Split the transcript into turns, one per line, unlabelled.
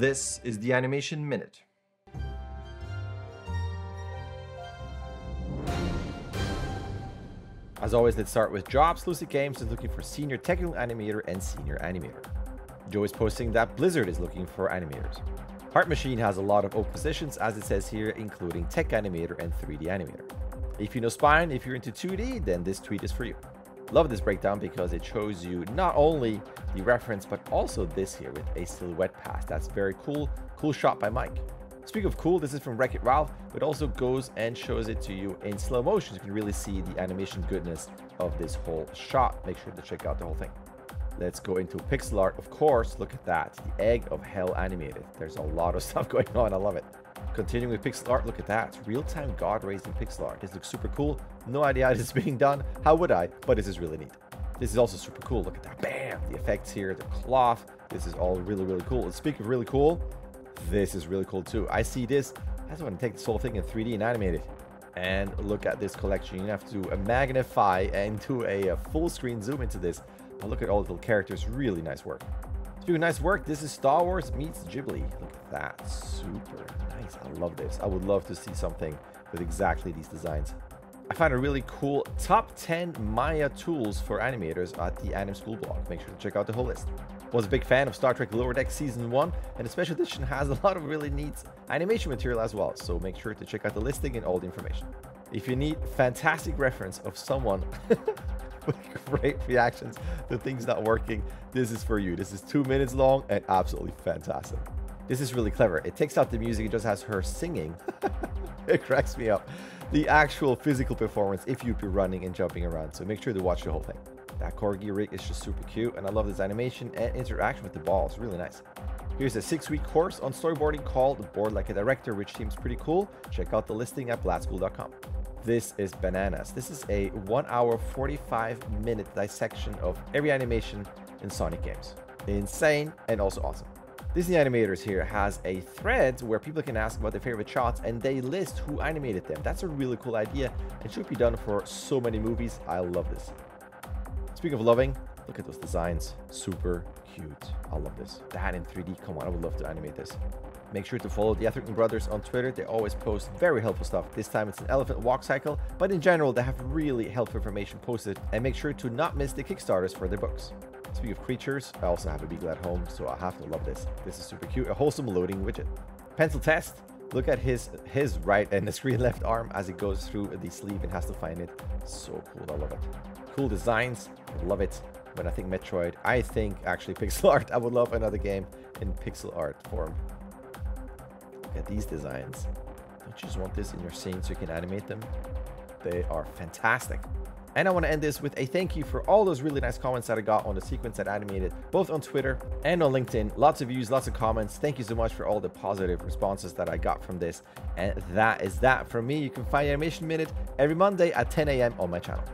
This is the Animation Minute.
As always, let's start with jobs. Lucid Games is looking for senior technical animator and senior animator. Joe is posting that Blizzard is looking for animators. Heart Machine has a lot of open positions, as it says here, including tech animator and 3D animator. If you know Spine, if you're into 2D, then this tweet is for you. Love this breakdown because it shows you not only the reference, but also this here with a silhouette pass. That's very cool. Cool shot by Mike. Speaking of cool, this is from Wreck-It Ralph, but also goes and shows it to you in slow motion. You can really see the animation goodness of this whole shot. Make sure to check out the whole thing. Let's go into pixel art. Of course, look at that. The egg of hell animated. There's a lot of stuff going on. I love it. Continuing with pixel art, look at that. Real-time God rays in pixel art. This looks super cool. No idea how this is being done. How would I? But this is really neat. This is also super cool. Look at that. Bam! The effects here, the cloth. This is all really, really cool. And speaking of really cool, this is really cool too. I see this. I just want to take this whole thing in 3D and animate it. And look at this collection. You have to magnify and do a, a full screen zoom into this but look at all the little characters. Really nice work. Speaking of nice work, this is Star Wars meets Ghibli. Look at that. Super nice. I love this. I would love to see something with exactly these designs. I found a really cool top 10 Maya tools for animators at the AnimSchool blog. Make sure to check out the whole list. Was a big fan of Star Trek Lower Deck Season 1, and the special edition has a lot of really neat animation material as well, so make sure to check out the listing and all the information. If you need fantastic reference of someone with great reactions to things not working, this is for you. This is two minutes long and absolutely fantastic. This is really clever. It takes out the music, it just has her singing. it cracks me up. The actual physical performance if you'd be running and jumping around. So make sure to watch the whole thing. That corgi rig is just super cute and I love this animation and interaction with the ball. It's really nice. Here's a six-week course on storyboarding called Board Like a Director, which seems pretty cool. Check out the listing at bladschool.com. This is bananas. This is a 1 hour 45 minute dissection of every animation in Sonic games. Insane and also awesome. Disney Animators here has a thread where people can ask about their favorite shots and they list who animated them. That's a really cool idea and should be done for so many movies. I love this. Speaking of loving, look at those designs. Super cute. I love this. That in 3D, come on, I would love to animate this. Make sure to follow the Atherton brothers on Twitter. They always post very helpful stuff. This time it's an elephant walk cycle, but in general, they have really helpful information posted. And make sure to not miss the Kickstarters for their books. Speaking of creatures, I also have a beagle at home, so I have to love this. This is super cute. A wholesome loading widget. Pencil test. Look at his his right and the screen left arm as it goes through the sleeve and has to find it. So cool. I love it. Cool designs. Love it. But I think Metroid, I think actually pixel art. I would love another game in pixel art form. Look at these designs. Don't you just want this in your scene so you can animate them? They are fantastic. And I want to end this with a thank you for all those really nice comments that I got on the sequence that animated, both on Twitter and on LinkedIn. Lots of views, lots of comments. Thank you so much for all the positive responses that I got from this. And that is that from me. You can find Animation Minute every Monday at 10 a.m. on my channel.